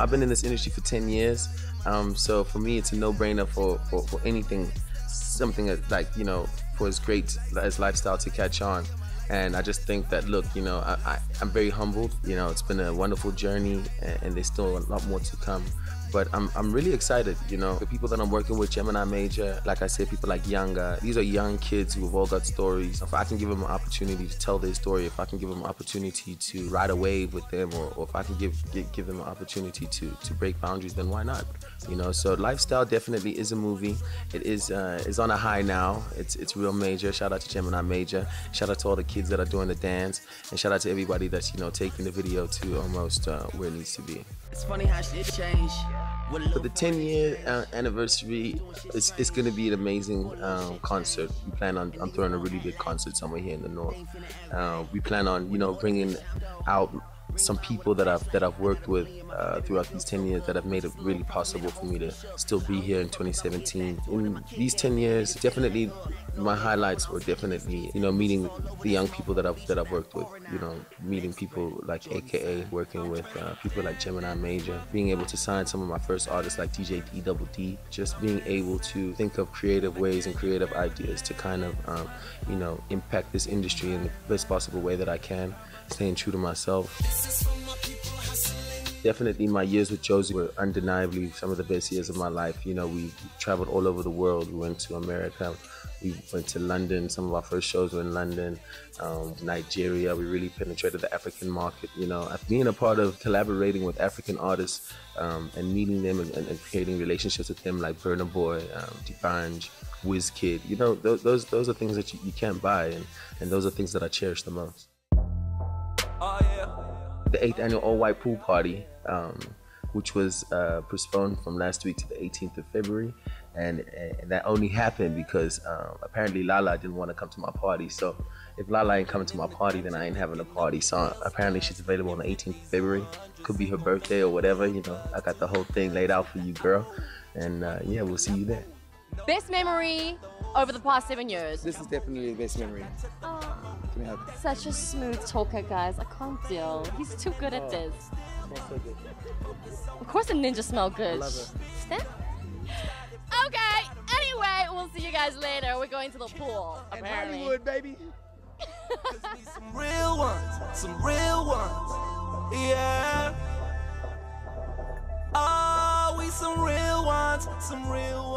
I've been in this industry for 10 years, um, so for me, it's a no-brainer for, for, for anything, something that, like, you know, for as great as lifestyle to catch on. And I just think that, look, you know, I, I, am very humbled. You know, it's been a wonderful journey, and, and there's still a lot more to come but I'm, I'm really excited, you know. The people that I'm working with, Gemini Major, like I said, people like Younger, these are young kids who have all got stories. If I can give them an opportunity to tell their story, if I can give them an opportunity to ride a wave with them, or, or if I can give, give, give them an opportunity to, to break boundaries, then why not? You know, so Lifestyle definitely is a movie. It is uh, is on a high now. It's it's real major. Shout out to Gemini Major. Shout out to all the kids that are doing the dance, and shout out to everybody that's you know taking the video to almost uh, where it needs to be. It's funny how shit change. For the 10 year uh, anniversary, it's, it's going to be an amazing um, concert. We plan on I'm throwing a really big concert somewhere here in the north. Uh, we plan on you know bringing out some people that I've that I've worked with uh, throughout these 10 years that have made it really possible for me to still be here in 2017. In these 10 years, definitely my highlights were definitely you know meeting the young people that I've that I've worked with. You know, meeting people like AKA, working with uh, people like Gemini Major, being able to sign some of my first artists like DJ D Double D, just being able to think of creative ways and creative ideas to kind of um, you know impact this industry in the best possible way that I can staying true to myself. Definitely, my years with Jozi were undeniably some of the best years of my life. You know, we traveled all over the world. We went to America, we went to London. Some of our first shows were in London, um, Nigeria. We really penetrated the African market. You know, being a part of collaborating with African artists um, and meeting them and, and, creating relationships with them, like Burna Boy, um, D'banj, Wizkid. You know, those, those those are things that you, you can't buy, and, and those are things that I cherish the most the eighth annual all white pool party, um, which was uh, postponed from last week to the 18th of February. And, and that only happened because um, apparently Lalla didn't want to come to my party. So if Lalla ain't coming to my party, then I ain't having a party. So apparently she's available on the 18th of February. Could be her birthday or whatever. You know, I got the whole thing laid out for you, girl. And uh, yeah, we'll see you there. Best memory over the past seven years? This is definitely the best memory. Oh, such a smooth talker, guys. I can't deal. He's too good at oh, this. So good. Of course the ninja smell good. I love it. Okay, anyway, we'll see you guys later. We're going to the pool, and apparently. Hollywood, baby. some real ones, some real ones, yeah. Oh, we some real ones, some real